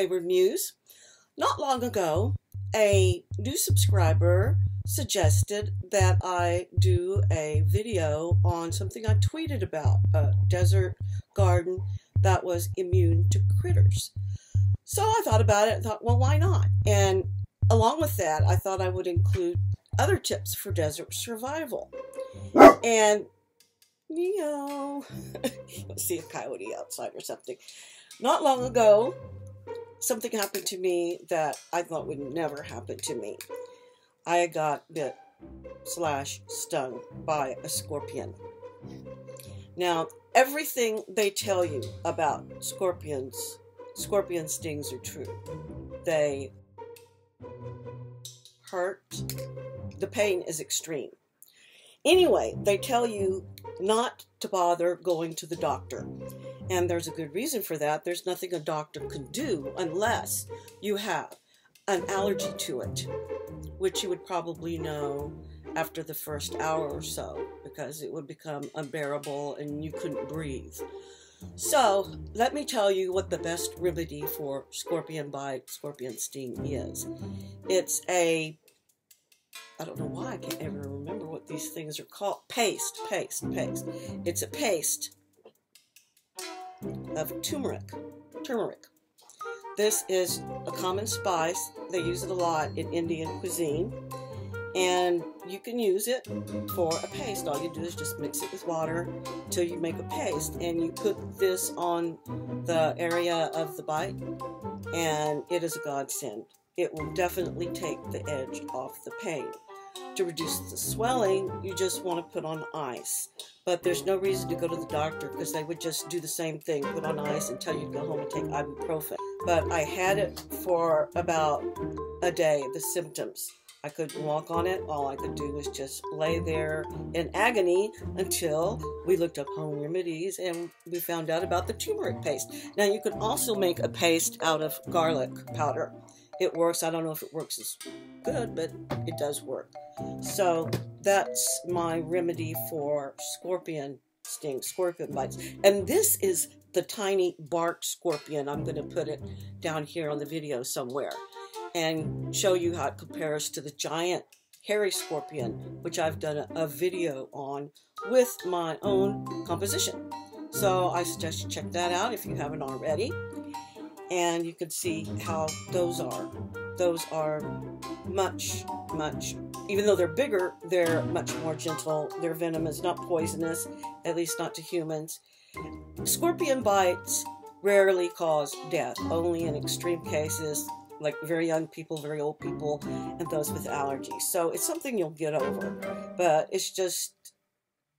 Wayward Muse. Not long ago, a new subscriber suggested that I do a video on something I tweeted about a desert garden that was immune to critters. So I thought about it and thought, well, why not? And along with that, I thought I would include other tips for desert survival. And, know, see a coyote outside or something. Not long ago, something happened to me that I thought would never happen to me. I got bit slash stung by a scorpion. Now, everything they tell you about scorpions, scorpion stings are true. They hurt. The pain is extreme. Anyway, they tell you not to bother going to the doctor. And there's a good reason for that. There's nothing a doctor can do unless you have an allergy to it, which you would probably know after the first hour or so because it would become unbearable and you couldn't breathe. So, let me tell you what the best remedy for scorpion bite, scorpion sting is. It's a I don't know why I can't ever remember what these things are called. Paste, paste, paste. It's a paste of turmeric. Turmeric. This is a common spice. They use it a lot in Indian cuisine. And you can use it for a paste. All you do is just mix it with water till you make a paste. And you put this on the area of the bite, and it is a godsend. It will definitely take the edge off the pain to reduce the swelling, you just want to put on ice. But there's no reason to go to the doctor because they would just do the same thing, put on ice and tell you to go home and take ibuprofen. But I had it for about a day, the symptoms. I couldn't walk on it. All I could do was just lay there in agony until we looked up home remedies and we found out about the turmeric paste. Now, you can also make a paste out of garlic powder. It works. I don't know if it works as good, but it does work. So that's my remedy for scorpion sting, scorpion bites. And this is the tiny bark scorpion. I'm going to put it down here on the video somewhere and show you how it compares to the giant hairy scorpion, which I've done a, a video on with my own composition. So I suggest you check that out if you haven't already. And you can see how those are. Those are much, much even though they're bigger, they're much more gentle. Their venom is not poisonous, at least not to humans. Scorpion bites rarely cause death, only in extreme cases, like very young people, very old people, and those with allergies. So it's something you'll get over. But it's just,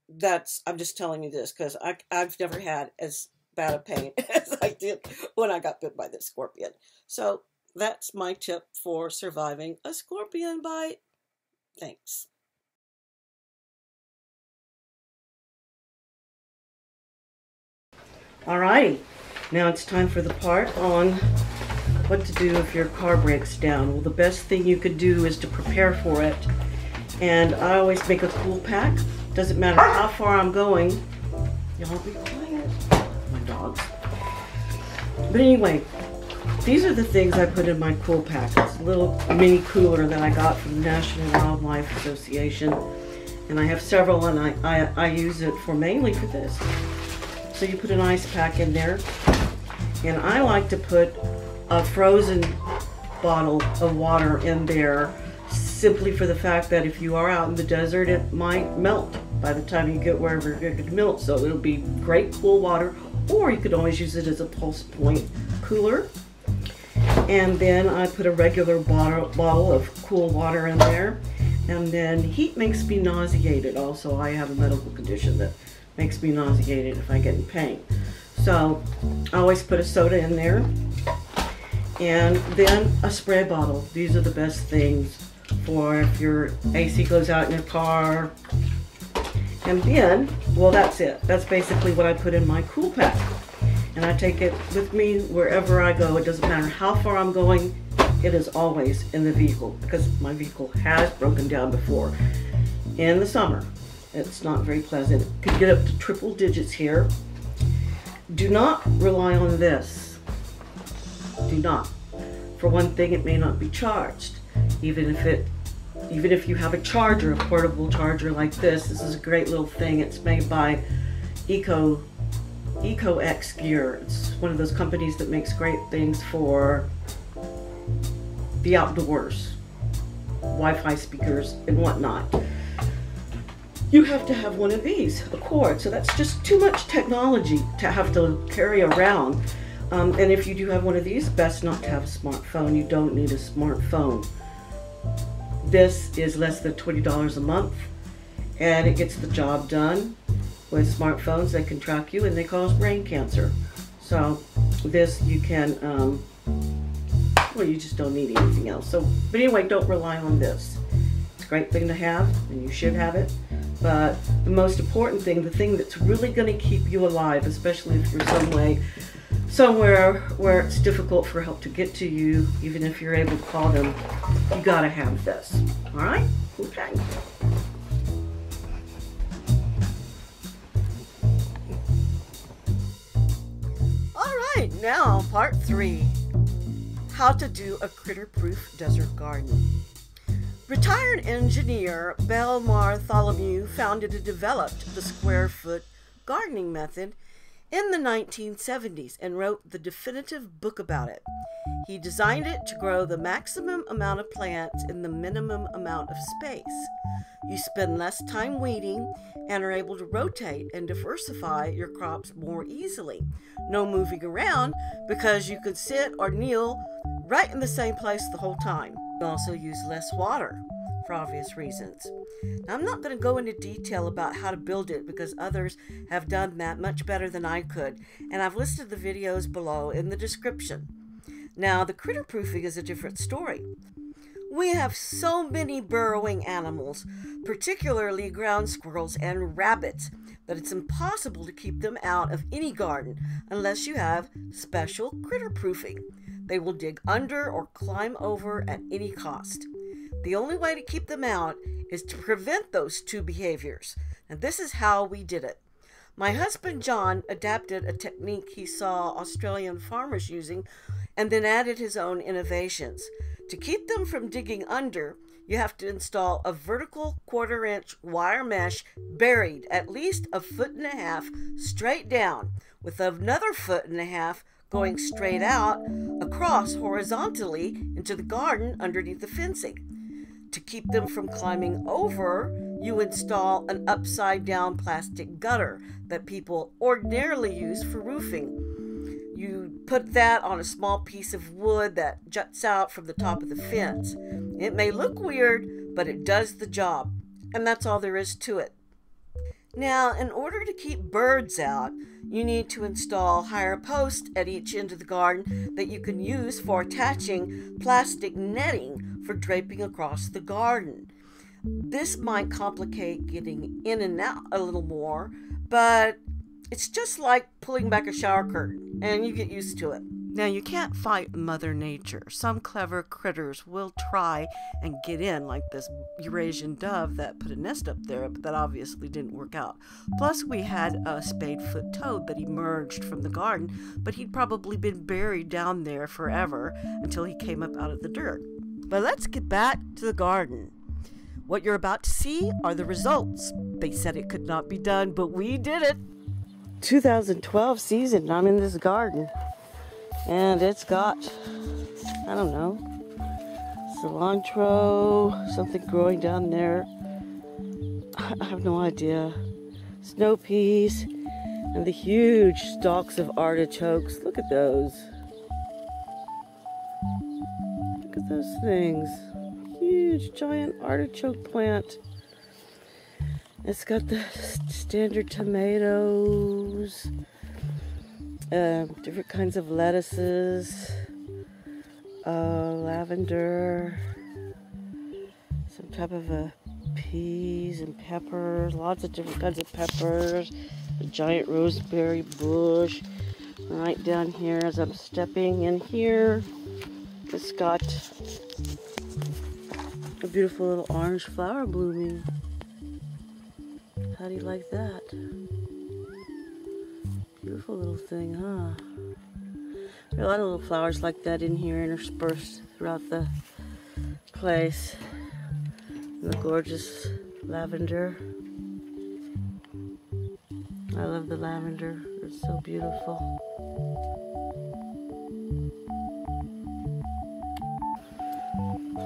that's, I'm just telling you this because I've never had as bad of pain as I did when I got bit by the scorpion. So that's my tip for surviving a scorpion bite. Thanks. Alrighty, now it's time for the part on what to do if your car breaks down. Well, the best thing you could do is to prepare for it. And I always make a cool pack. Doesn't matter how far I'm going. Y'all be quiet. But anyway, these are the things I put in my cool pack. It's a little mini cooler that I got from the National Wildlife Association. And I have several and I, I, I use it for mainly for this. So you put an ice pack in there. And I like to put a frozen bottle of water in there simply for the fact that if you are out in the desert, it might melt by the time you get wherever it could melt. So it'll be great cool water, or you could always use it as a pulse point cooler. And then I put a regular bottle, bottle of cool water in there. And then heat makes me nauseated. Also, I have a medical condition that makes me nauseated if I get in pain. So I always put a soda in there. And then a spray bottle. These are the best things for if your AC goes out in your car. And then, well, that's it. That's basically what I put in my cool pack and I take it with me wherever I go. It doesn't matter how far I'm going, it is always in the vehicle because my vehicle has broken down before. In the summer, it's not very pleasant. It could get up to triple digits here. Do not rely on this. do not. For one thing, it may not be charged. Even if it even if you have a charger, a portable charger like this, this is a great little thing. It's made by Eco EcoX Gear. It's one of those companies that makes great things for the outdoors, Wi-Fi speakers and whatnot. You have to have one of these, a cord. So that's just too much technology to have to carry around. Um, and if you do have one of these, best not to have a smartphone. You don't need a smartphone. This is less than $20 a month and it gets the job done. With smartphones, they can track you and they cause brain cancer. So this you can, um, well, you just don't need anything else. So, but anyway, don't rely on this. It's a great thing to have and you should have it. But the most important thing, the thing that's really going to keep you alive, especially if you're some way somewhere where it's difficult for help to get to you, even if you're able to call them, you gotta have this. All right? Okay. All right, now part three how to do a critter proof desert garden. Retired engineer Mel Bartholomew founded and developed the square foot gardening method in the 1970s and wrote the definitive book about it. He designed it to grow the maximum amount of plants in the minimum amount of space. You spend less time weeding and are able to rotate and diversify your crops more easily. No moving around because you can sit or kneel right in the same place the whole time. You also use less water for obvious reasons. Now, I'm not going to go into detail about how to build it because others have done that much better than I could, and I've listed the videos below in the description. Now, the critter proofing is a different story. We have so many burrowing animals, particularly ground squirrels and rabbits, that it's impossible to keep them out of any garden unless you have special critter proofing. They will dig under or climb over at any cost. The only way to keep them out is to prevent those two behaviors. And this is how we did it. My husband John adapted a technique he saw Australian farmers using and then added his own innovations. To keep them from digging under, you have to install a vertical quarter inch wire mesh buried at least a foot and a half straight down, with another foot and a half going straight out across horizontally into the garden underneath the fencing. To keep them from climbing over, you install an upside down plastic gutter that people ordinarily use for roofing. You put that on a small piece of wood that juts out from the top of the fence. It may look weird, but it does the job. And that's all there is to it. Now, in order to keep birds out, you need to install higher posts at each end of the garden that you can use for attaching plastic netting for draping across the garden. This might complicate getting in and out a little more, but it's just like pulling back a shower curtain, and you get used to it. Now, you can't fight Mother Nature. Some clever critters will try and get in, like this Eurasian dove that put a nest up there, but that obviously didn't work out. Plus, we had a spadefoot toad that emerged from the garden, but he'd probably been buried down there forever until he came up out of the dirt. But let's get back to the garden. What you're about to see are the results. They said it could not be done, but we did it. 2012 season, I'm in this garden and it's got I don't know cilantro something growing down there I have no idea snow peas and the huge stalks of artichokes look at those at those things huge giant artichoke plant it's got the standard tomatoes um, different kinds of lettuces, uh, lavender, some type of a peas and peppers, lots of different kinds of peppers, a giant rosemary bush. Right down here as I'm stepping in here, it's got a beautiful little orange flower blooming. How do you like that? Beautiful little thing, huh? There are a lot of little flowers like that in here interspersed throughout the place. And the gorgeous lavender. I love the lavender. It's so beautiful.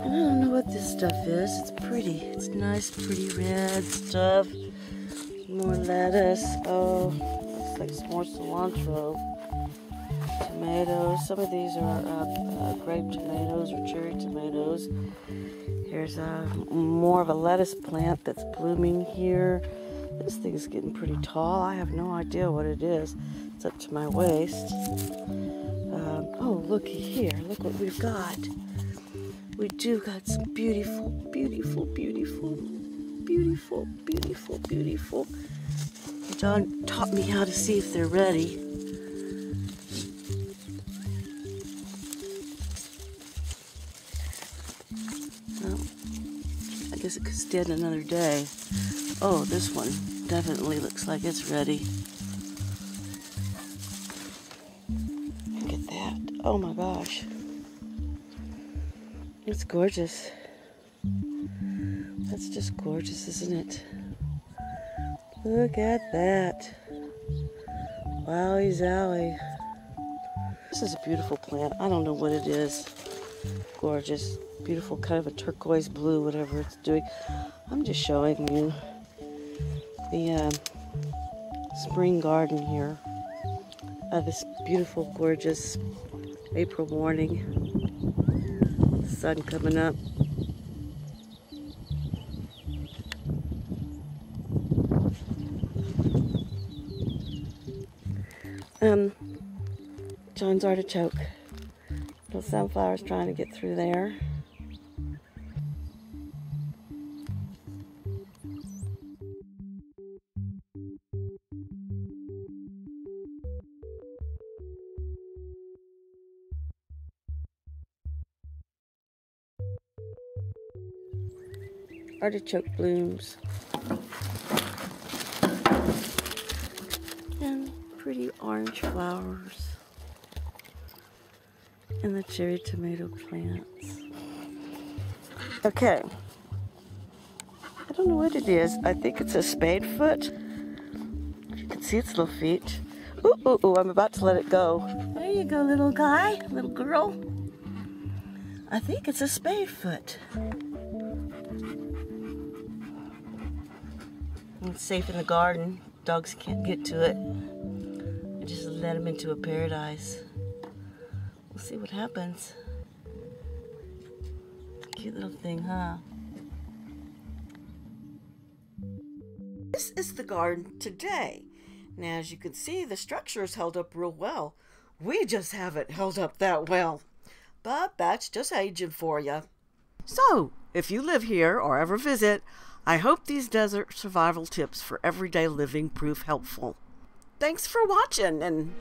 I don't know what this stuff is. It's pretty. It's nice, pretty red stuff. More lettuce. Oh, looks like some more cilantro. Tomatoes. Some of these are uh, uh, grape tomatoes or cherry tomatoes. Here's a, more of a lettuce plant that's blooming here. This thing is getting pretty tall. I have no idea what it is. It's up to my waist. Um, oh, looky here. Look what we've got. We do got some beautiful, beautiful, beautiful, beautiful, beautiful, beautiful. John taught me how to see if they're ready. Well, I guess it could stand another day. Oh, this one definitely looks like it's ready. Look at that. Oh my gosh. It's gorgeous. That's just gorgeous, isn't it? Look at that. Wowie zowie. This is a beautiful plant. I don't know what it is. Gorgeous. Beautiful, kind of a turquoise blue, whatever it's doing. I'm just showing you the uh, spring garden here. Uh, this beautiful, gorgeous April morning sun coming up. Um, John's artichoke. Little sunflowers trying to get through there. Artichoke blooms. And pretty orange flowers. And the cherry tomato plants. Okay. I don't know what it is. I think it's a spade foot. You can see its little feet. Ooh, ooh, ooh, I'm about to let it go. There you go, little guy, little girl. I think it's a spade foot. It's safe in the garden. Dogs can't get to it. I just let them into a paradise. We'll see what happens. Cute little thing, huh? This is the garden today. Now, as you can see, the structure is held up real well. We just haven't held up that well. But that's just aging for you. So, if you live here or ever visit, I hope these desert survival tips for everyday living prove helpful. Thanks for watching and.